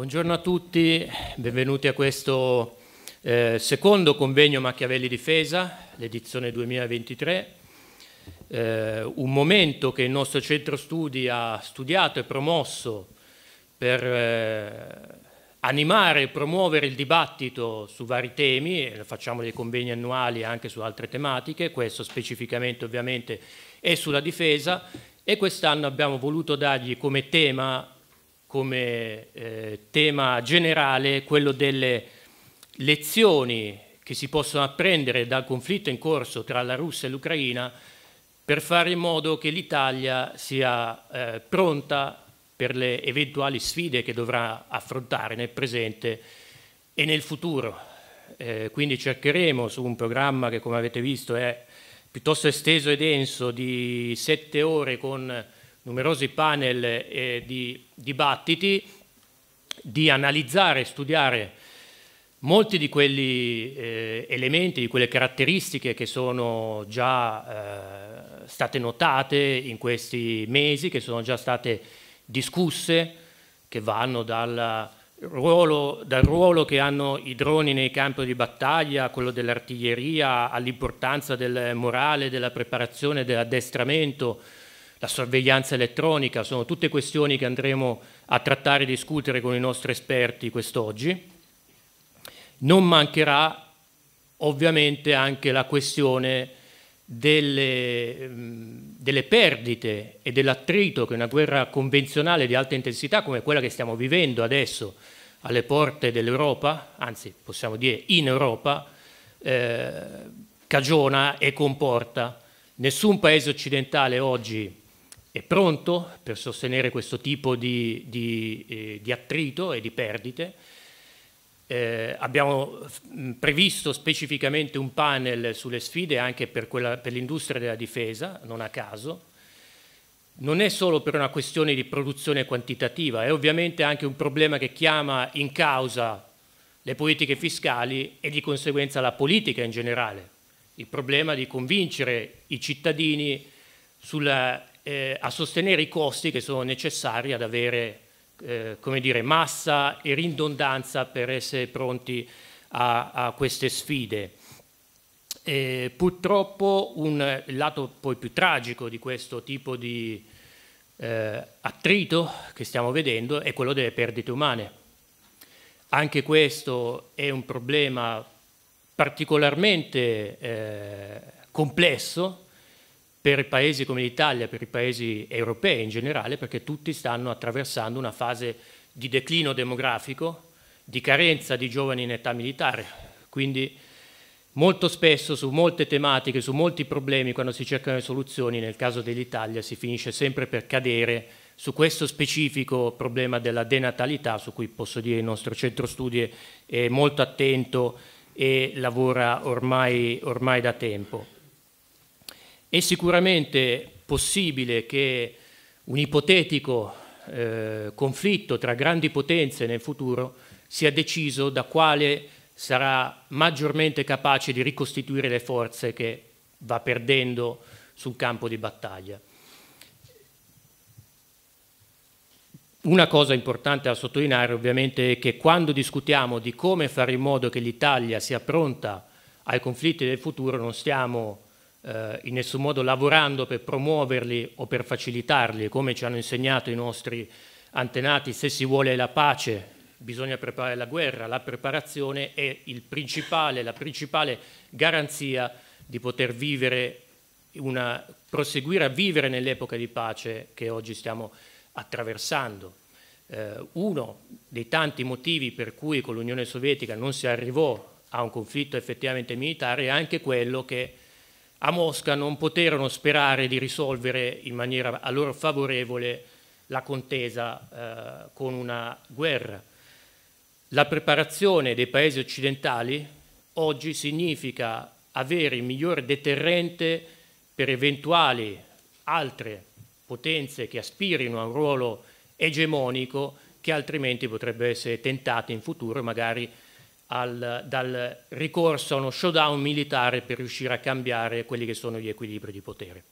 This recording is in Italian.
Buongiorno a tutti, benvenuti a questo eh, secondo convegno Machiavelli Difesa, l'edizione 2023. Eh, un momento che il nostro centro studi ha studiato e promosso per eh, animare e promuovere il dibattito su vari temi, facciamo dei convegni annuali anche su altre tematiche, questo specificamente ovviamente è sulla difesa e quest'anno abbiamo voluto dargli come tema come eh, tema generale quello delle lezioni che si possono apprendere dal conflitto in corso tra la Russia e l'Ucraina per fare in modo che l'Italia sia eh, pronta per le eventuali sfide che dovrà affrontare nel presente e nel futuro. Eh, quindi cercheremo su un programma che come avete visto è piuttosto esteso e denso di sette ore con numerosi panel eh, di dibattiti, di analizzare e studiare molti di quegli eh, elementi, di quelle caratteristiche che sono già eh, state notate in questi mesi, che sono già state discusse, che vanno dal ruolo, dal ruolo che hanno i droni nei campi di battaglia, quello dell'artiglieria, all'importanza del morale, della preparazione, dell'addestramento, la sorveglianza elettronica, sono tutte questioni che andremo a trattare e discutere con i nostri esperti quest'oggi. Non mancherà ovviamente anche la questione delle, delle perdite e dell'attrito che una guerra convenzionale di alta intensità come quella che stiamo vivendo adesso alle porte dell'Europa, anzi possiamo dire in Europa, eh, cagiona e comporta. Nessun paese occidentale oggi è pronto per sostenere questo tipo di, di, eh, di attrito e di perdite. Eh, abbiamo previsto specificamente un panel sulle sfide anche per, per l'industria della difesa, non a caso. Non è solo per una questione di produzione quantitativa, è ovviamente anche un problema che chiama in causa le politiche fiscali e di conseguenza la politica in generale. Il problema di convincere i cittadini sulla eh, a sostenere i costi che sono necessari ad avere eh, come dire, massa e ridondanza per essere pronti a, a queste sfide. E purtroppo un, lato poi più tragico di questo tipo di eh, attrito che stiamo vedendo è quello delle perdite umane. Anche questo è un problema particolarmente eh, complesso per paesi come l'Italia, per i paesi europei in generale, perché tutti stanno attraversando una fase di declino demografico, di carenza di giovani in età militare. Quindi molto spesso su molte tematiche, su molti problemi, quando si cercano le soluzioni, nel caso dell'Italia si finisce sempre per cadere su questo specifico problema della denatalità, su cui posso dire il nostro centro studi è molto attento e lavora ormai, ormai da tempo. È sicuramente possibile che un ipotetico eh, conflitto tra grandi potenze nel futuro sia deciso da quale sarà maggiormente capace di ricostituire le forze che va perdendo sul campo di battaglia. Una cosa importante da sottolineare ovviamente è che quando discutiamo di come fare in modo che l'Italia sia pronta ai conflitti del futuro non stiamo eh, in nessun modo lavorando per promuoverli o per facilitarli, come ci hanno insegnato i nostri antenati, se si vuole la pace bisogna preparare la guerra, la preparazione è principale, la principale garanzia di poter vivere una, proseguire a vivere nell'epoca di pace che oggi stiamo attraversando. Eh, uno dei tanti motivi per cui con l'Unione Sovietica non si arrivò a un conflitto effettivamente militare è anche quello che a Mosca non poterono sperare di risolvere in maniera a loro favorevole la contesa eh, con una guerra. La preparazione dei paesi occidentali oggi significa avere il migliore deterrente per eventuali altre potenze che aspirino a un ruolo egemonico che altrimenti potrebbero essere tentate in futuro magari al, dal ricorso a uno showdown militare per riuscire a cambiare quelli che sono gli equilibri di potere.